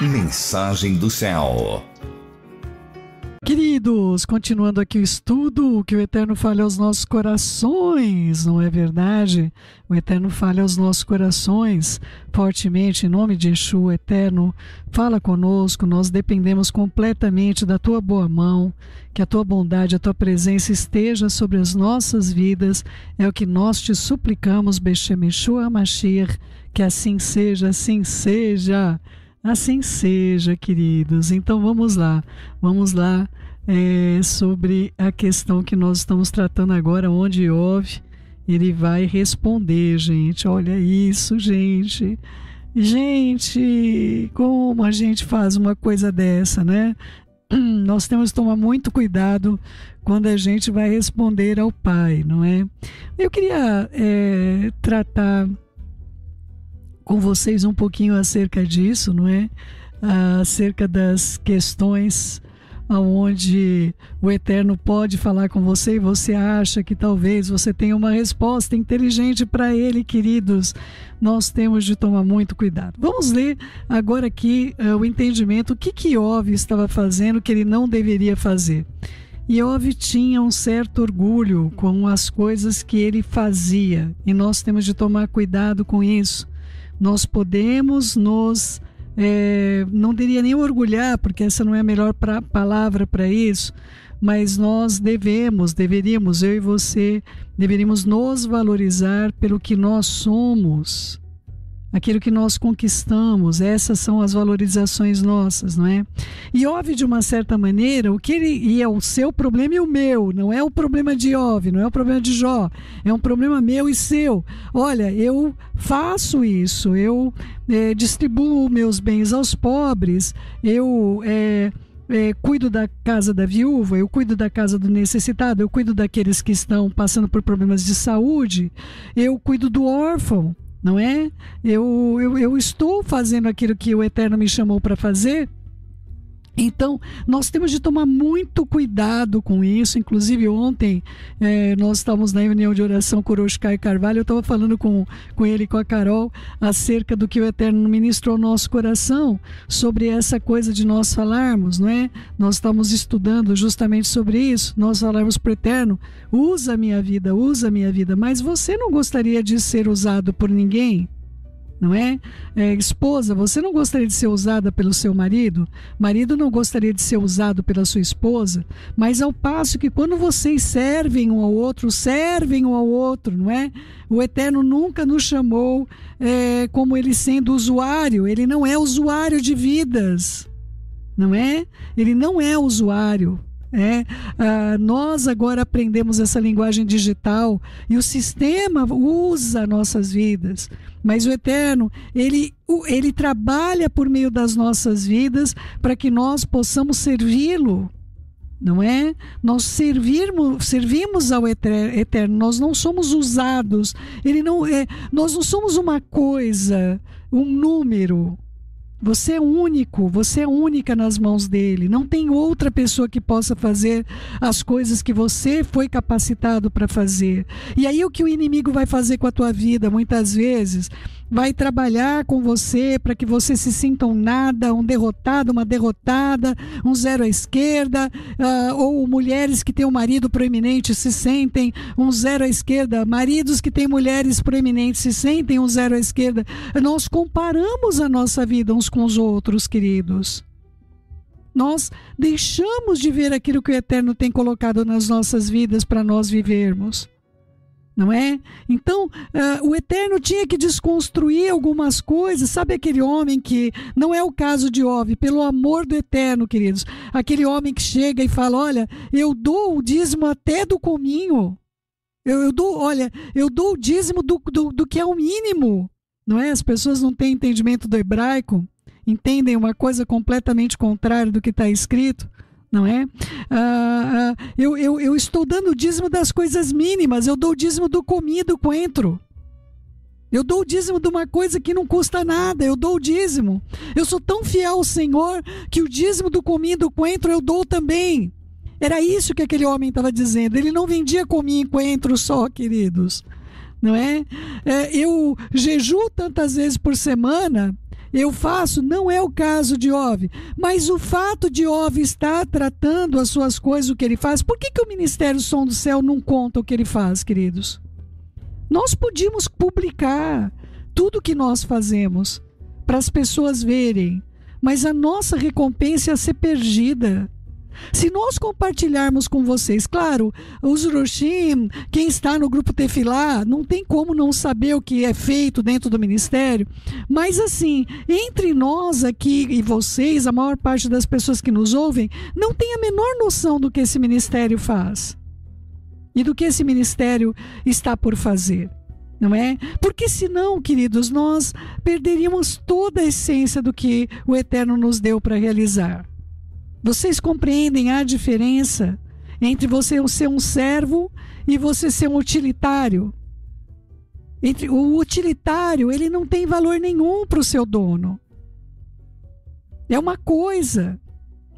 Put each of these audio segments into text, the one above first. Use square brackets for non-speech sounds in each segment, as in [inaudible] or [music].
Mensagem do céu. Queridos, continuando aqui o estudo, que o Eterno fale aos nossos corações, não é verdade? O Eterno fale aos nossos corações fortemente, em nome de Yeshua, Eterno, fala conosco, nós dependemos completamente da tua boa mão, que a tua bondade, a tua presença esteja sobre as nossas vidas, é o que nós te suplicamos, Bechem Yeshua Mashiach, que assim seja, assim seja. Assim seja, queridos. Então vamos lá, vamos lá é, sobre a questão que nós estamos tratando agora, onde Iove ele vai responder, gente. Olha isso, gente. Gente, como a gente faz uma coisa dessa, né? [clears throat] Nós temos que tomar muito cuidado quando a gente vai responder ao Pai, não é? Eu queria é, tratar com vocês um pouquinho acerca disso, não é? Acerca das questões onde o Eterno pode falar com você e você acha que talvez você tenha uma resposta inteligente para ele, queridos. Nós temos de tomar muito cuidado. Vamos ler agora aqui uh, o entendimento, o que que Iov estava fazendo que ele não deveria fazer. Iov tinha um certo orgulho com as coisas que ele fazia e nós temos de tomar cuidado com isso nós podemos nos. É, não diria nem orgulhar, porque essa não é a melhor pra, palavra para isso, mas nós devemos, deveríamos, eu e você, deveríamos nos valorizar pelo que nós somos aquilo que nós conquistamos, essas são as valorizações nossas, não é? E Ove, de uma certa maneira, o que ele e é o seu problema e o meu, não é o problema de Ove, não é o problema de Jó, é um problema meu e seu. Olha, eu faço isso, eu é, distribuo meus bens aos pobres, eu é, é, cuido da casa da viúva, eu cuido da casa do necessitado, eu cuido daqueles que estão passando por problemas de saúde, eu cuido do órfão, não é? Eu, eu, eu estou fazendo aquilo que o Eterno me chamou para fazer então, nós temos de tomar muito cuidado com isso. Inclusive, ontem é, nós estávamos na reunião de oração com e Carvalho. Eu estava falando com, com ele com a Carol acerca do que o Eterno ministrou ao nosso coração sobre essa coisa de nós falarmos, não é? Nós estamos estudando justamente sobre isso. Nós falarmos para o Eterno: usa minha vida, usa a minha vida. Mas você não gostaria de ser usado por ninguém? Não é? é? Esposa, você não gostaria de ser usada pelo seu marido? Marido não gostaria de ser usado pela sua esposa? Mas ao passo que quando vocês servem um ao outro, servem um ao outro, não é? O Eterno nunca nos chamou é, como ele sendo usuário, ele não é usuário de vidas, não é? Ele não é usuário. É, ah, nós agora aprendemos essa linguagem digital e o sistema usa nossas vidas, mas o Eterno ele, ele trabalha por meio das nossas vidas para que nós possamos servi-lo, não é? Nós servirmos, servimos ao Eterno, nós não somos usados, ele não é, nós não somos uma coisa, um número, você é único, você é única nas mãos dele. Não tem outra pessoa que possa fazer as coisas que você foi capacitado para fazer. E aí o que o inimigo vai fazer com a tua vida, muitas vezes, vai trabalhar com você para que você se sinta um nada, um derrotado, uma derrotada, um zero à esquerda, uh, ou mulheres que têm um marido proeminente se sentem um zero à esquerda, maridos que têm mulheres proeminentes se sentem um zero à esquerda. Nós comparamos a nossa vida uns com os outros, queridos. Nós deixamos de ver aquilo que o Eterno tem colocado nas nossas vidas para nós vivermos não é? Então, uh, o Eterno tinha que desconstruir algumas coisas. Sabe aquele homem que, não é o caso de Ove, pelo amor do Eterno, queridos, aquele homem que chega e fala: Olha, eu dou o dízimo até do cominho. Eu, eu dou, olha, eu dou o dízimo do, do, do que é o mínimo. Não é? As pessoas não têm entendimento do hebraico, entendem uma coisa completamente contrária do que está escrito não é? Ah, ah, eu, eu, eu estou dando o dízimo das coisas mínimas, eu dou o dízimo do comido, coentro. Eu dou o dízimo de uma coisa que não custa nada, eu dou o dízimo. Eu sou tão fiel ao Senhor que o dízimo do comido, coentro eu dou também. Era isso que aquele homem estava dizendo. Ele não vendia cominho e coentro só, queridos. Não é? é? Eu jejuo tantas vezes por semana eu faço, não é o caso de Ove. Mas o fato de Ove estar tratando as suas coisas, o que ele faz, por que, que o Ministério Som do Céu não conta o que ele faz, queridos? Nós podíamos publicar tudo o que nós fazemos para as pessoas verem, mas a nossa recompensa ia ser perdida. Se nós compartilharmos com vocês, claro, os Uroshim, quem está no grupo Tefilá, não tem como não saber o que é feito dentro do ministério, mas assim, entre nós aqui e vocês, a maior parte das pessoas que nos ouvem, não tem a menor noção do que esse ministério faz e do que esse ministério está por fazer. Não é? Porque senão, queridos, nós perderíamos toda a essência do que o Eterno nos deu para realizar. Vocês compreendem a diferença entre você ser um servo e você ser um utilitário? Entre o utilitário, ele não tem valor nenhum para o seu dono. É uma coisa,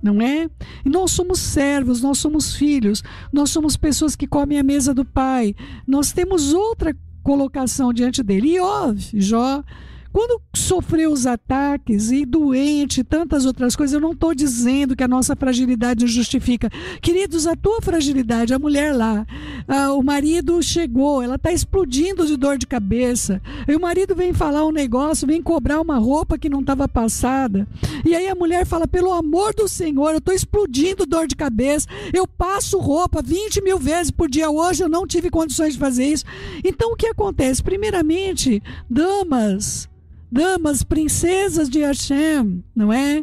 não é? E nós somos servos, nós somos filhos, nós somos pessoas que comem a mesa do Pai. Nós temos outra colocação diante dele. E ó, Jó quando sofreu os ataques e doente tantas outras coisas, eu não estou dizendo que a nossa fragilidade justifica. Queridos, a tua fragilidade, a mulher lá, ah, o marido chegou, ela está explodindo de dor de cabeça. E o marido vem falar um negócio, vem cobrar uma roupa que não estava passada. E aí a mulher fala: pelo amor do Senhor, eu estou explodindo dor de cabeça. Eu passo roupa 20 mil vezes por dia. Hoje eu não tive condições de fazer isso. Então o que acontece? Primeiramente, damas damas, princesas de Hashem, não é?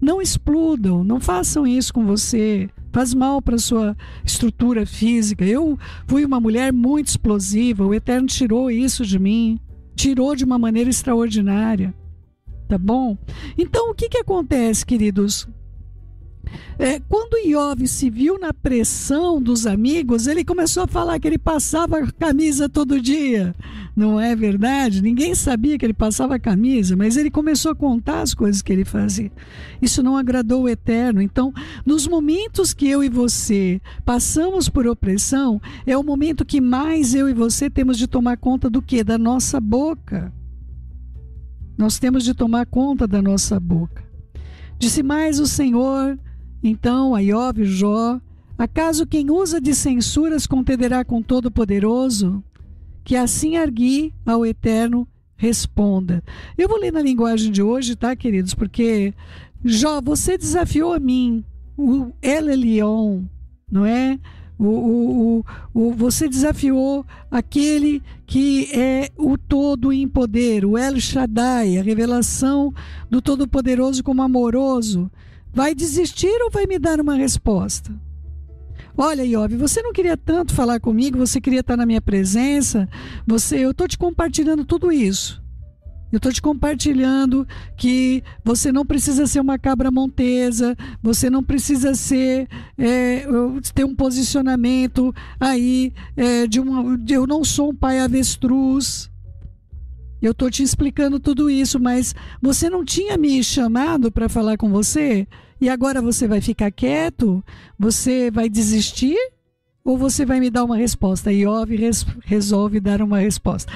Não explodam, não façam isso com você. Faz mal para sua estrutura física. Eu fui uma mulher muito explosiva, o Eterno tirou isso de mim, tirou de uma maneira extraordinária. Tá bom? Então, o que, que acontece, queridos? É, quando Iov se viu na pressão dos amigos, ele começou a falar que ele passava camisa todo dia. Não é verdade? Ninguém sabia que ele passava camisa, mas ele começou a contar as coisas que ele fazia. Isso não agradou o Eterno. Então, nos momentos que eu e você passamos por opressão, é o momento que mais eu e você temos de tomar conta do que? Da nossa boca. Nós temos de tomar conta da nossa boca. Disse mais o Senhor então, a Iov, Jó, acaso quem usa de censuras contenderá com Todo-Poderoso? Que assim argui ao Eterno responda. Eu vou ler na linguagem de hoje, tá, queridos? Porque, Jó, você desafiou a mim, o El Elion, não é? O, o, o, o, você desafiou aquele que é o todo em poder, o El Shaddai, a revelação do Todo-Poderoso como amoroso. Vai desistir ou vai me dar uma resposta? Olha, Iob, você não queria tanto falar comigo, você queria estar na minha presença. Você, eu estou te compartilhando tudo isso. Eu estou te compartilhando que você não precisa ser uma cabra montesa, você não precisa ser é, ter um posicionamento aí é, de uma. De, eu não sou um pai avestruz. Eu estou te explicando tudo isso, mas você não tinha me chamado para falar com você? E agora você vai ficar quieto? Você vai desistir? Ou você vai me dar uma resposta? E Iov res resolve dar uma resposta.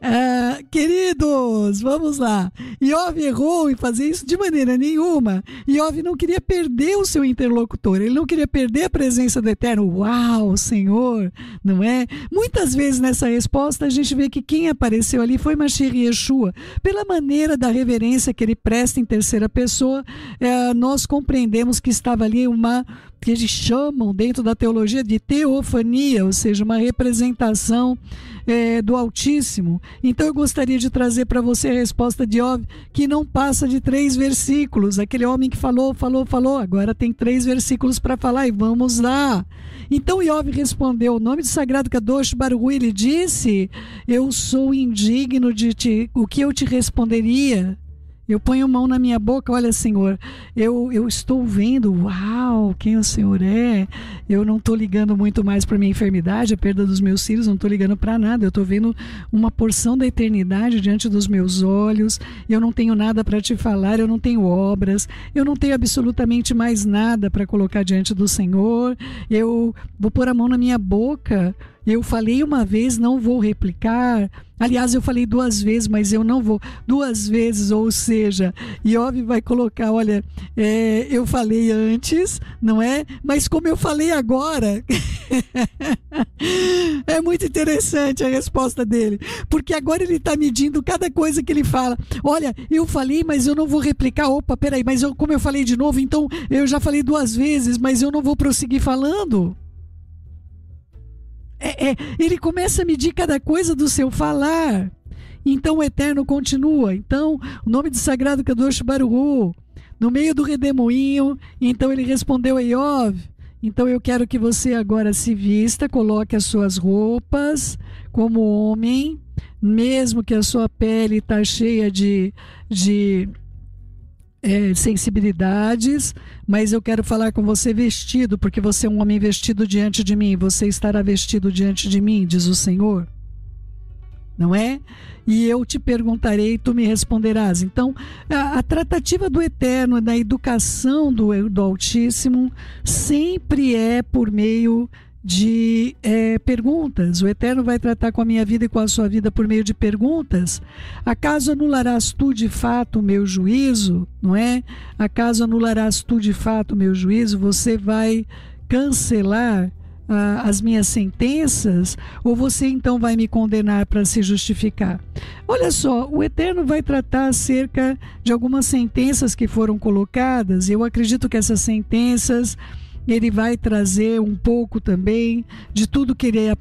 Ah, queridos, vamos lá. Iov errou em fazer isso de maneira nenhuma. Iov não queria perder o seu interlocutor, ele não queria perder a presença do Eterno. Uau, Senhor, não é? Muitas vezes nessa resposta a gente vê que quem apareceu ali foi Mashiach Yeshua. Pela maneira da reverência que ele presta em terceira pessoa, eh, nós compreendemos que estava ali uma que eles chamam dentro da teologia de teofania, ou seja, uma representação é, do Altíssimo. Então eu gostaria de trazer para você a resposta de Ov, que não passa de três versículos. Aquele homem que falou, falou, falou, agora tem três versículos para falar e vamos lá. Então Iov respondeu: O nome do sagrado Kadosh Baruch ele disse: Eu sou indigno de te. O que eu te responderia? Eu ponho mão na minha boca, olha, Senhor, eu, eu estou vendo, uau, quem o Senhor é. Eu não estou ligando muito mais para minha enfermidade, a perda dos meus filhos, não estou ligando para nada. Eu estou vendo uma porção da eternidade diante dos meus olhos. Eu não tenho nada para te falar, eu não tenho obras, eu não tenho absolutamente mais nada para colocar diante do Senhor. Eu vou pôr a mão na minha boca Eu falei uma vez, não vou replicar. Aliás, eu falei duas vezes, mas eu não vou. Duas vezes, ou seja, Iov vai colocar: olha, é, eu falei antes, não é? Mas como eu falei agora. [laughs] é muito interessante a resposta dele, porque agora ele está medindo cada coisa que ele fala. Olha, eu falei, mas eu não vou replicar. Opa, peraí, mas eu, como eu falei de novo, então eu já falei duas vezes, mas eu não vou prosseguir falando. É, é, ele começa a medir cada coisa do seu falar. Então o Eterno continua. Então, o nome de Sagrado Kadosh Baruhu, no meio do redemoinho, então ele respondeu a Iov. Então eu quero que você agora se vista, coloque as suas roupas como homem, mesmo que a sua pele está cheia de, de é, sensibilidades, mas eu quero falar com você vestido, porque você é um homem vestido diante de mim, você estará vestido diante de mim, diz o Senhor. Não é? E eu te perguntarei e tu me responderás. Então, a, a tratativa do eterno, da educação do, do Altíssimo, sempre é por meio é, perguntas. O Eterno vai tratar com a minha vida e com a sua vida por meio de perguntas. Acaso anularás tu de fato o meu juízo? Não é? Acaso anularás tu de fato o meu juízo? Você vai cancelar ah, as minhas sentenças? Ou você então vai me condenar para se justificar? Olha só, o Eterno vai tratar acerca de algumas sentenças que foram colocadas. Eu acredito que essas sentenças ele vai trazer um pouco também de tudo que ele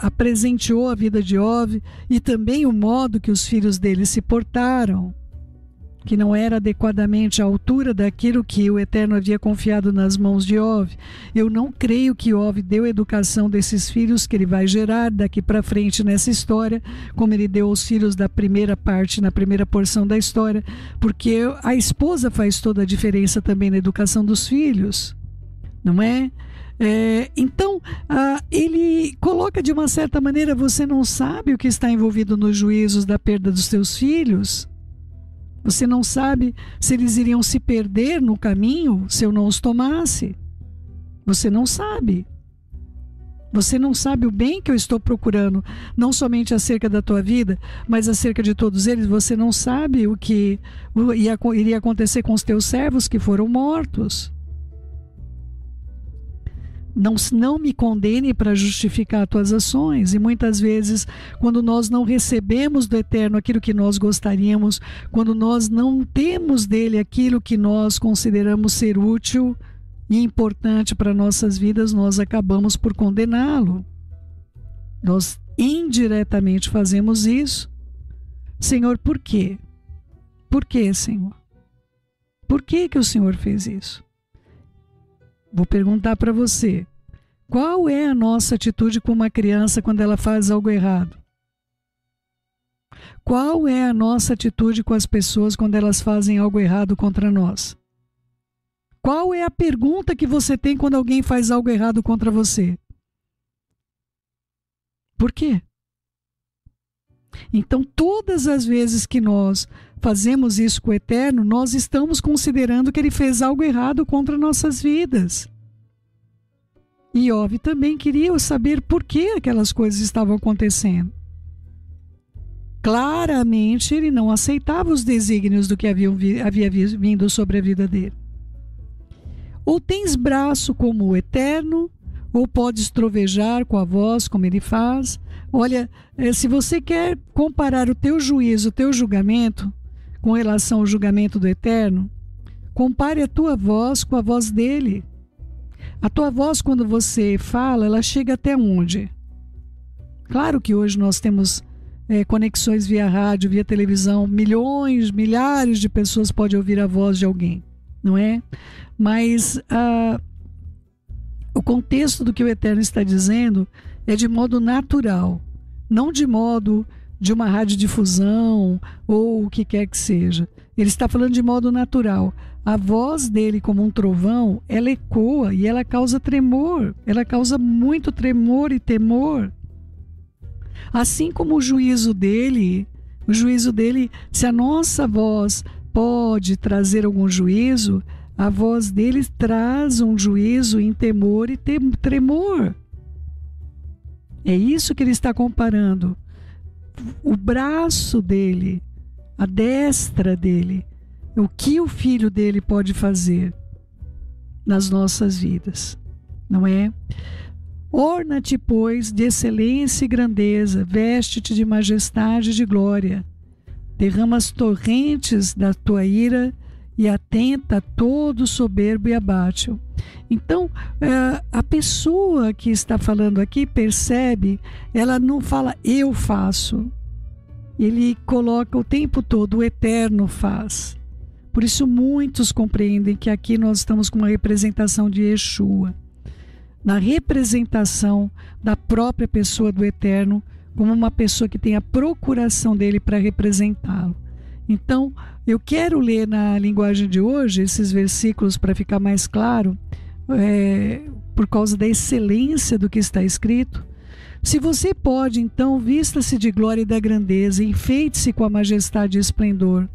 apresenteou à vida de Ov e também o modo que os filhos dele se portaram, que não era adequadamente à altura daquilo que o Eterno havia confiado nas mãos de Ov. Eu não creio que Ov deu educação desses filhos que ele vai gerar daqui para frente nessa história, como ele deu aos filhos da primeira parte, na primeira porção da história, porque a esposa faz toda a diferença também na educação dos filhos não é? é então, ah, ele coloca de uma certa maneira: você não sabe o que está envolvido nos juízos da perda dos seus filhos. Você não sabe se eles iriam se perder no caminho se eu não os tomasse. Você não sabe. Você não sabe o bem que eu estou procurando, não somente acerca da tua vida, mas acerca de todos eles. Você não sabe o que iria acontecer com os teus servos que foram mortos. Não, não me condene para justificar tuas ações. E muitas vezes, quando nós não recebemos do Eterno aquilo que nós gostaríamos, quando nós não temos dele aquilo que nós consideramos ser útil e importante para nossas vidas, nós acabamos por condená-lo. Nós indiretamente fazemos isso. Senhor, por quê? Por quê, Senhor? Por que, que o Senhor fez isso? Vou perguntar para você: qual é a nossa atitude com uma criança quando ela faz algo errado? Qual é a nossa atitude com as pessoas quando elas fazem algo errado contra nós? Qual é a pergunta que você tem quando alguém faz algo errado contra você? Por quê? Então, todas as vezes que nós fazemos isso com o Eterno, nós estamos considerando que ele fez algo errado contra nossas vidas. E Ove também queria saber por que aquelas coisas estavam acontecendo. Claramente ele não aceitava os desígnios do que haviam vi, havia vindo sobre a vida dele. Ou tens braço como o eterno, ou podes trovejar com a voz como ele faz. Olha, eh, se você quer comparar o teu juízo, o teu julgamento, com relação ao julgamento do Eterno, compare a tua voz com a voz dele. A tua voz, quando você fala, ela chega até onde? Claro que hoje nós temos é, conexões via rádio, via televisão, milhões, milhares de pessoas podem ouvir a voz de alguém, não é? Mas ah, o contexto do que o Eterno está dizendo é de modo natural, não de modo de uma radiodifusão ou o que quer que seja. Ele está falando de modo natural. A voz dele, como um trovão, ela ecoa e ela causa tremor, ela causa muito tremor e temor. Assim como o juízo dele, o juízo dele, se a nossa voz pode trazer algum juízo, a voz dele traz um juízo em temor e tremor. É isso que ele está comparando. O braço dele, a destra dele, o que o filho dele pode fazer nas nossas vidas, não é? Orna-te, pois, de excelência e grandeza, veste-te de majestade e de glória. Derrama as torrentes da tua ira e atenta todo soberbo e abate-o. Então, é, a pessoa que está falando aqui percebe, ela não fala eu faço. Ele coloca o tempo todo o eterno faz. Por isso, muitos compreendem que aqui nós estamos com uma representação de Yeshua na representação da própria pessoa do Eterno, como uma pessoa que tem a procuração dele para representá-lo. Então, eu quero ler na linguagem de hoje esses versículos para ficar mais claro, é, por causa da excelência do que está escrito. Se você pode, então, vista-se de glória e da grandeza, enfeite-se com a majestade e esplendor.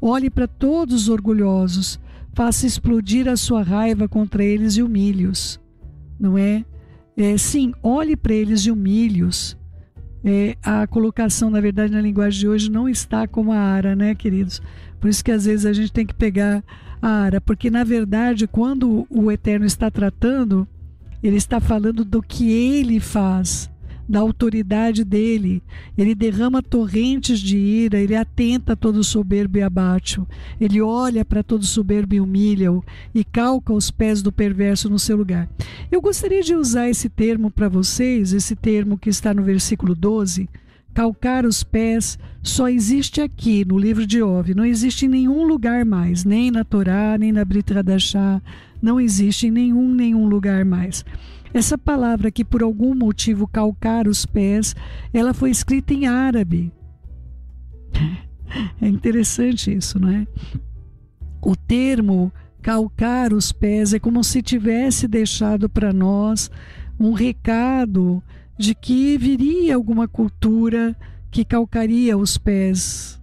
Olhe para todos os orgulhosos, faça explodir a sua raiva contra eles e humilhe-os não é? é sim, olhe para eles e humilhe-os. É, a colocação, na verdade, na linguagem de hoje não está como a ara, né, queridos? Por isso que às vezes a gente tem que pegar a ara, porque na verdade, quando o Eterno está tratando, ele está falando do que ele faz, da autoridade dele. Ele derrama torrentes de ira, ele atenta a todo soberbo e abate-o. Ele olha para todo soberbo e humilha-o e calca os pés do perverso no seu lugar. Eu gostaria de usar esse termo para vocês, esse termo que está no versículo 12. Calcar os pés só existe aqui no livro de Ov, não existe em nenhum lugar mais, nem na Torá, nem na Brit Hadashah, não existe em nenhum nenhum lugar mais. Essa palavra que por algum motivo calcar os pés, ela foi escrita em árabe. É interessante isso, não é? O termo calcar os pés é como se tivesse deixado para nós um recado de que viria alguma cultura que calcaria os pés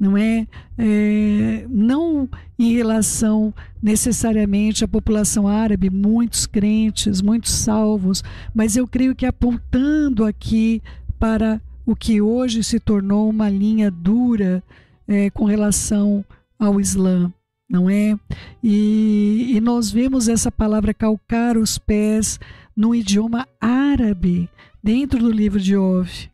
não é, é, não em relação necessariamente à população árabe, muitos crentes, muitos salvos, mas eu creio que apontando aqui para o que hoje se tornou uma linha dura é, com relação ao Islã, não é? E, e nós vemos essa palavra calcar os pés no idioma árabe dentro do livro de Ov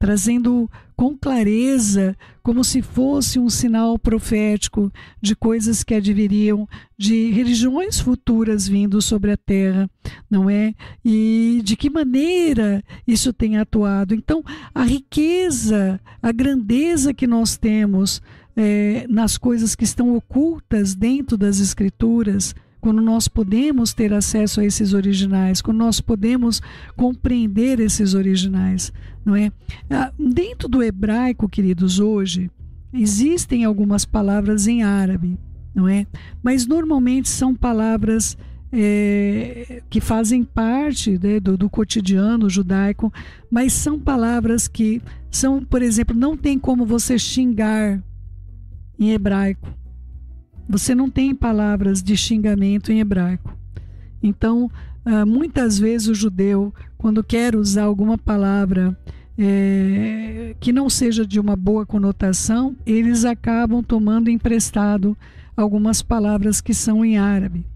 trazendo com clareza, como se fosse um sinal profético de coisas que adviriam de religiões futuras vindo sobre a terra, não é? E de que maneira isso tem atuado. Então, a riqueza, a grandeza que nós temos é, nas coisas que estão ocultas dentro das Escrituras quando nós podemos ter acesso a esses originais, quando nós podemos compreender esses originais, não é? Ah, dentro do hebraico, queridos, hoje existem algumas palavras em árabe, não é? Mas normalmente são palavras é, que fazem parte né, do, do cotidiano judaico, mas são palavras que são, por exemplo, não tem como você xingar em hebraico você não tem palavras de xingamento em hebraico. Então, ah, muitas vezes o judeu, quando quer usar alguma palavra é, que não seja de uma boa conotação, eles acabam tomando emprestado algumas palavras que são em árabe,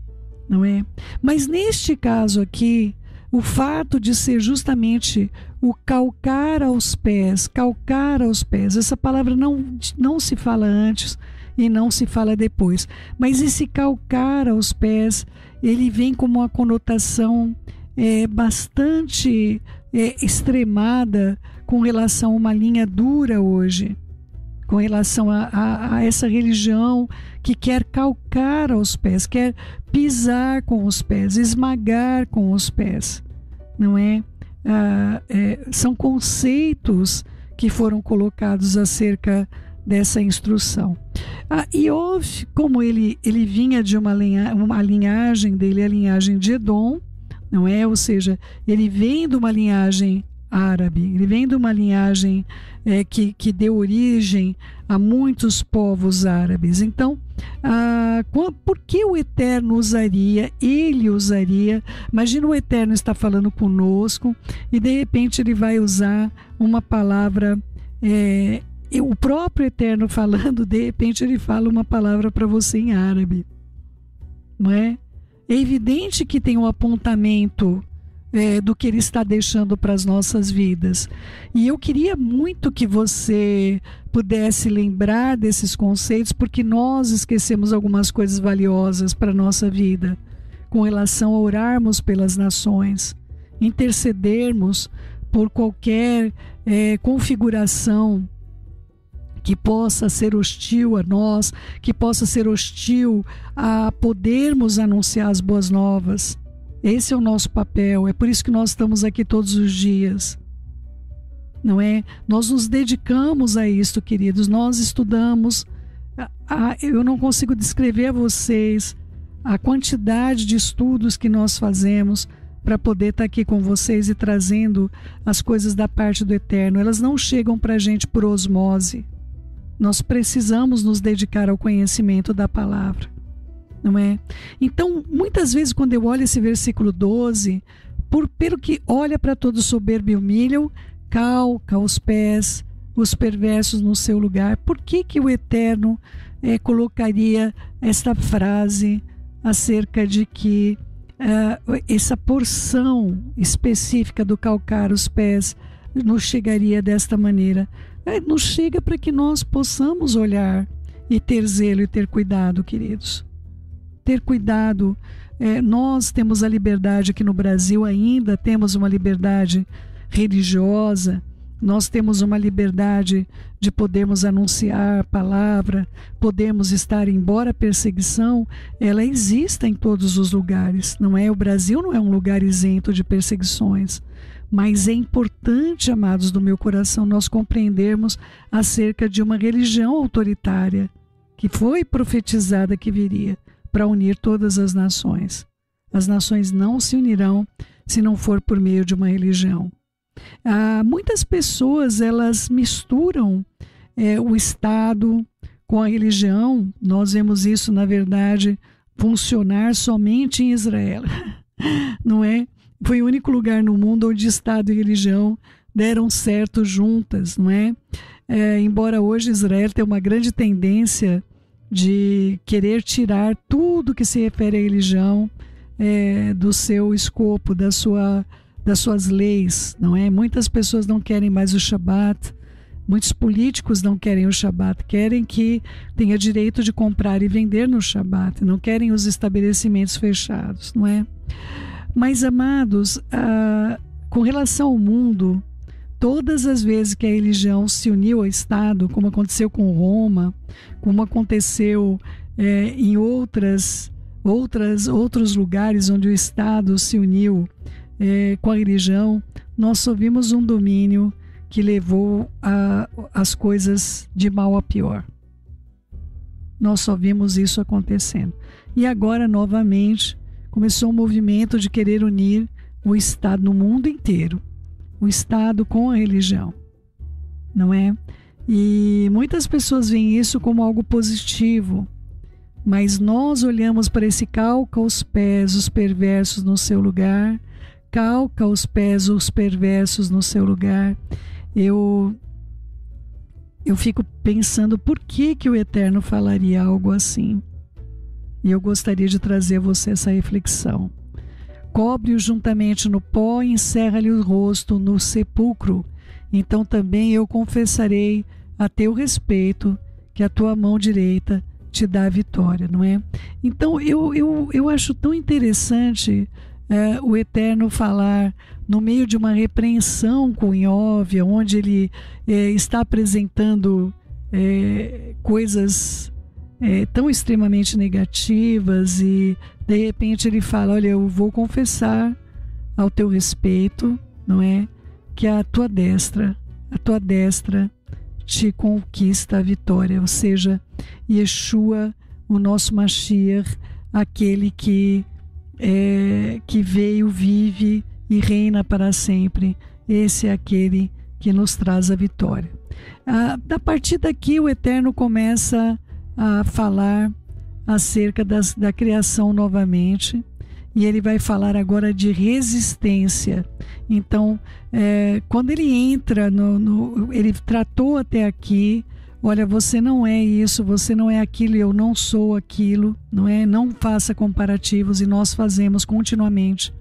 não é? Mas neste caso aqui, o fato de ser justamente o calcar aos pés, calcar aos pés, essa palavra não, não se fala antes, e não se fala depois. Mas esse calcar aos pés, ele vem com uma conotação é, bastante é, extremada com relação a uma linha dura hoje, com relação a, a, a, essa religião que quer calcar aos pés, quer pisar com os pés, esmagar com os pés, não é? Ah, é são conceitos que foram colocados acerca dessa instrução. Ah, e houve, como ele, ele vinha de uma, linha, uma linhagem dele, a linhagem de Edom, não é? Ou seja, ele vem de uma linhagem árabe, ele vem de uma linhagem é, que, que deu origem a muitos povos árabes. Então, ah, por que o Eterno usaria, ele usaria? Imagina o Eterno está falando conosco e de repente ele vai usar uma palavra. É, o próprio Eterno falando, de repente ele fala uma palavra para você em árabe. Não é? É evidente que tem um apontamento é, do que Ele está deixando para as nossas vidas. E eu queria muito que você pudesse lembrar desses conceitos, porque nós esquecemos algumas coisas valiosas para a nossa vida, com relação a orarmos pelas nações, intercedermos por qualquer é, configuração que possa ser hostil a nós, que possa ser hostil a podermos anunciar as boas novas. Esse é o nosso papel, é por isso que nós estamos aqui todos os dias. Não é? Nós nos dedicamos a isto, queridos. Nós estudamos. eu não consigo descrever a vocês a quantidade de estudos que nós fazemos para poder estar tá aqui com vocês e trazendo as coisas da parte do eterno. Elas não chegam para a gente por osmose. Nós precisamos nos dedicar ao conhecimento da palavra não é? Então, muitas vezes, quando eu olho esse versículo 12, por, pelo que olha para todo soberbo e humilham, calca os pés, os perversos no seu lugar. Por que, que o Eterno é, colocaria esta frase acerca de que uh, essa porção específica do calcar os pés nos chegaria desta maneira? É, nos chega para que nós possamos olhar e ter zelo e ter cuidado, queridos ter cuidado. É, nós temos a liberdade aqui no Brasil ainda, temos uma liberdade religiosa, nós temos uma liberdade de podermos anunciar a palavra, podemos estar, embora a perseguição, ela exista em todos os lugares, não é? O Brasil não é um lugar isento de perseguições, mas é importante, amados do meu coração, nós compreendermos acerca de uma religião autoritária que foi profetizada que viria para unir todas as nações. As nações não se unirão se não for por meio de uma religião. Ah, muitas pessoas elas misturam é, o Estado com a religião. Nós vemos isso, na verdade, funcionar somente em Israel. [laughs] Não é? Foi o único lugar no mundo onde Estado e religião deram certo juntas, não é? é embora hoje Israel tenha uma grande tendência de querer tirar tudo que se refere à religião é, do seu escopo, da sua, das suas leis, não é? Muitas pessoas não querem mais o Shabat, muitos políticos não querem o Shabat, querem que tenha direito de comprar e vender no Shabat, não querem os estabelecimentos fechados, não é? Mas, amados, ah, com relação ao mundo, todas as vezes que a religião se uniu ao Estado, como aconteceu com Roma, como aconteceu é, em outras, outras, outros lugares onde o Estado se uniu é, com a religião, nós só vimos um domínio que levou a, as coisas de mal a pior. Nós só vimos isso acontecendo. E agora, novamente, começou um movimento de querer unir o Estado no mundo inteiro o Estado com a religião, não é? E muitas pessoas veem isso como algo positivo, mas nós olhamos para esse calca os pés, os perversos no seu lugar, calca os pés, os perversos no seu lugar. Eu eu fico pensando por que que o Eterno falaria algo assim. E eu gostaria de trazer a você essa reflexão cobre-o juntamente no pó e encerra-lhe o rosto no sepulcro. Então também eu confessarei a teu respeito que a tua mão direita te dá a vitória, não é? Então eu, eu, eu acho tão interessante é, o Eterno falar no meio de uma repreensão com Ióvia, onde ele é, está apresentando é, coisas é, tão extremamente negativas e de repente ele fala: Olha, eu vou confessar ao teu respeito, não é? Que a tua destra, a tua destra te conquista a vitória, ou seja, Yeshua, o nosso Mashiach, aquele que, é, que veio, vive e reina para sempre. esse é aquele que nos traz a vitória. Ah, a partir daqui, o Eterno começa a falar acerca das, da criação novamente. E ele vai falar agora de resistência. Então, é, quando ele entra no, no. Ele tratou até aqui olha, você não é isso, você não é aquilo, eu não sou aquilo, não é? Não faça comparativos e nós fazemos continuamente.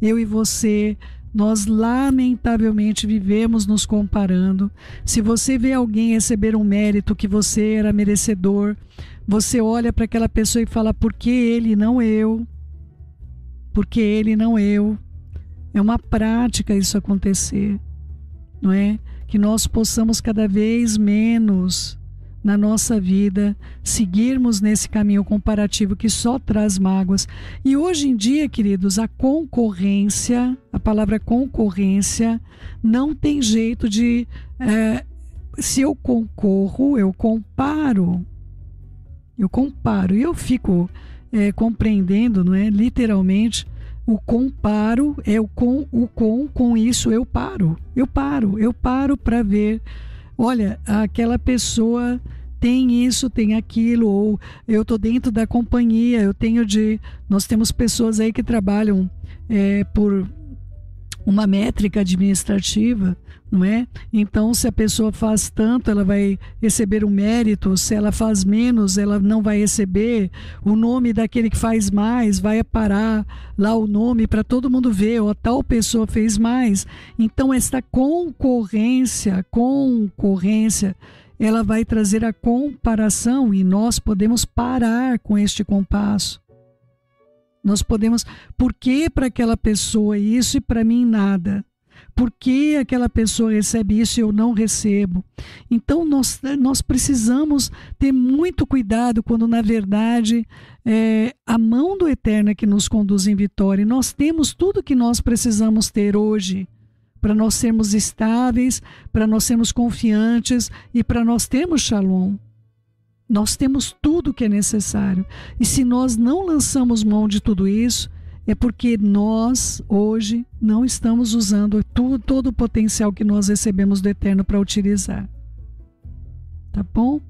Eu e você, nós lamentavelmente vivemos nos comparando. Se você vê alguém receber um mérito que você era merecedor, você olha para aquela pessoa e fala: por que ele não eu? Por que ele não eu? É uma prática isso acontecer, não é? que nós possamos cada vez menos na nossa vida seguirmos nesse caminho comparativo que só traz mágoas. E hoje em dia, queridos, a concorrência, a palavra concorrência, não tem jeito de. É, se eu concorro, eu comparo. Eu comparo. E eu fico é, compreendendo, não é? Literalmente, o comparo é o com, o com, com isso eu paro. Eu paro, eu paro para ver. Olha, aquela pessoa tem isso, tem aquilo, ou eu estou dentro da companhia, eu tenho de. Nós temos pessoas aí que trabalham é, por uma métrica administrativa, não é? Então, se a pessoa faz tanto, ela vai receber um mérito, se ela faz menos, ela não vai receber. O nome daquele que faz mais vai parar lá o nome para todo mundo ver, ou tal pessoa fez mais. Então, esta concorrência, concorrência, ela vai trazer a comparação e nós podemos parar com este compasso. Nós podemos, por que para aquela pessoa isso e para mim nada? Por que aquela pessoa recebe isso e eu não recebo? Então, nós, nós precisamos ter muito cuidado quando, na verdade, é a mão do Eterno é que nos conduz em vitória. E nós temos tudo que nós precisamos ter hoje para nós sermos estáveis, para nós sermos confiantes e para nós termos shalom. Nós temos tudo que é necessário. E se nós não lançamos mão de tudo isso, é porque nós, hoje, não estamos usando tudo, todo o potencial que nós recebemos do Eterno para utilizar. Tá bom?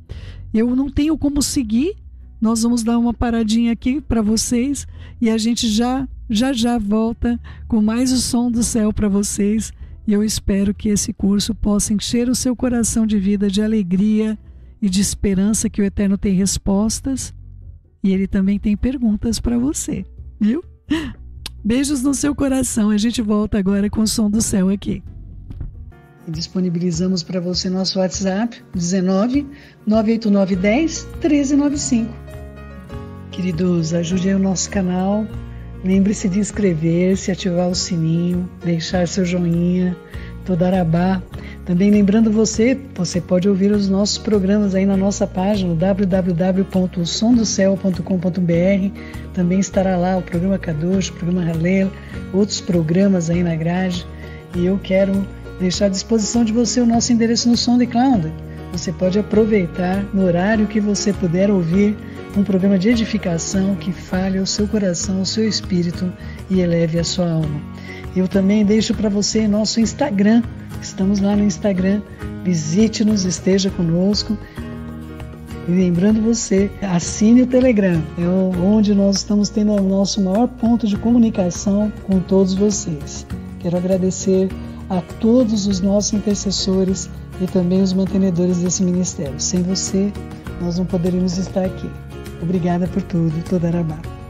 Eu não tenho como seguir. Nós vamos dar uma paradinha aqui para vocês e a gente já já já volta com mais o som do céu para vocês. E eu espero que esse curso possa encher o seu coração de vida, de alegria e de esperança que o Eterno tem respostas e ele também tem perguntas para você, viu? Beijos no seu coração. A gente volta agora com o som do céu aqui. Disponibilizamos para você nosso WhatsApp 19 989 10 1395. Queridos, ajude o nosso canal. Lembre-se de inscrever-se, ativar o sininho, deixar seu joinha, todarabá também lembrando você, você pode ouvir os nossos programas aí na nossa página www.sondocel.com.br. Também estará lá o programa Kadosh, o programa Halel, outros programas aí na grade. E eu quero deixar à disposição de você o nosso endereço no SoundCloud. Você pode aproveitar no horário que você puder ouvir um programa de edificação que fale ao seu coração, ao seu espírito e eleve a sua alma. Eu também deixo para você nosso Instagram. Estamos lá no Instagram. Visite-nos, esteja conosco. E lembrando você, assine o Telegram, é onde nós estamos tendo o nosso maior ponto de comunicação com todos vocês. Quero agradecer a todos os nossos intercessores e também os mantenedores desse ministério. Sem você, nós não poderíamos estar aqui. Obrigada por tudo, Todarabá.